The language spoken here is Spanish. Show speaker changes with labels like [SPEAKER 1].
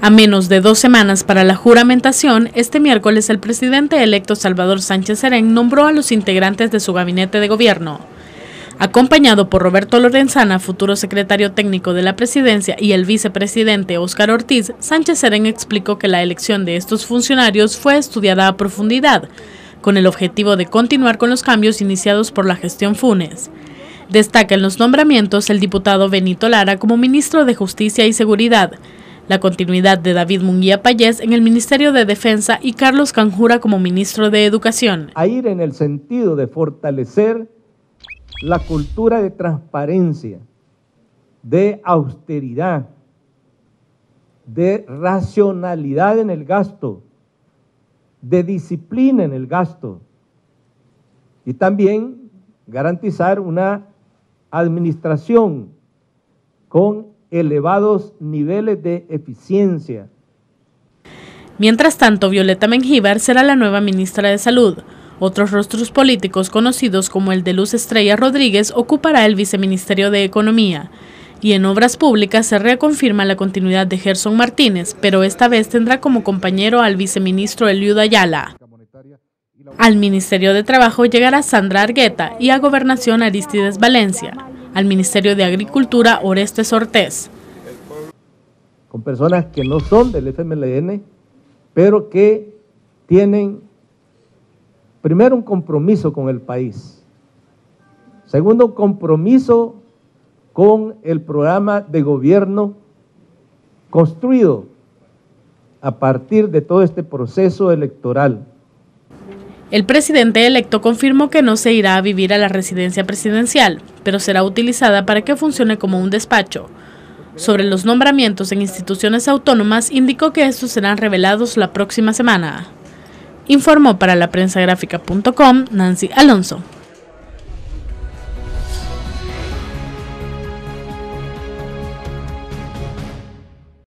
[SPEAKER 1] A menos de dos semanas para la juramentación, este miércoles el presidente electo Salvador Sánchez Serén nombró a los integrantes de su gabinete de gobierno. Acompañado por Roberto Lorenzana, futuro secretario técnico de la presidencia, y el vicepresidente Óscar Ortiz, Sánchez Serén explicó que la elección de estos funcionarios fue estudiada a profundidad, con el objetivo de continuar con los cambios iniciados por la gestión Funes. Destaca en los nombramientos el diputado Benito Lara como ministro de Justicia y Seguridad, la continuidad de David Munguía Payés en el Ministerio de Defensa y Carlos Canjura como ministro de Educación.
[SPEAKER 2] A ir en el sentido de fortalecer la cultura de transparencia, de austeridad, de racionalidad en el gasto, de disciplina en el gasto y también garantizar una administración con elevados niveles de eficiencia.
[SPEAKER 1] Mientras tanto, Violeta Mengíbar será la nueva ministra de Salud. Otros rostros políticos conocidos como el de Luz Estrella Rodríguez ocupará el viceministerio de Economía. Y en Obras Públicas se reconfirma la continuidad de Gerson Martínez, pero esta vez tendrá como compañero al viceministro Eliud Ayala. Al Ministerio de Trabajo llegará Sandra Argueta y a Gobernación Aristides Valencia. Al Ministerio de Agricultura Orestes Ortez.
[SPEAKER 2] Con personas que no son del FMLN, pero que tienen primero un compromiso con el país. Segundo, un compromiso con el programa de gobierno construido a partir de todo este proceso electoral.
[SPEAKER 1] El presidente electo confirmó que no se irá a vivir a la residencia presidencial, pero será utilizada para que funcione como un despacho. Sobre los nombramientos en instituciones autónomas, indicó que estos serán revelados la próxima semana. Informó para la prensa Nancy Alonso.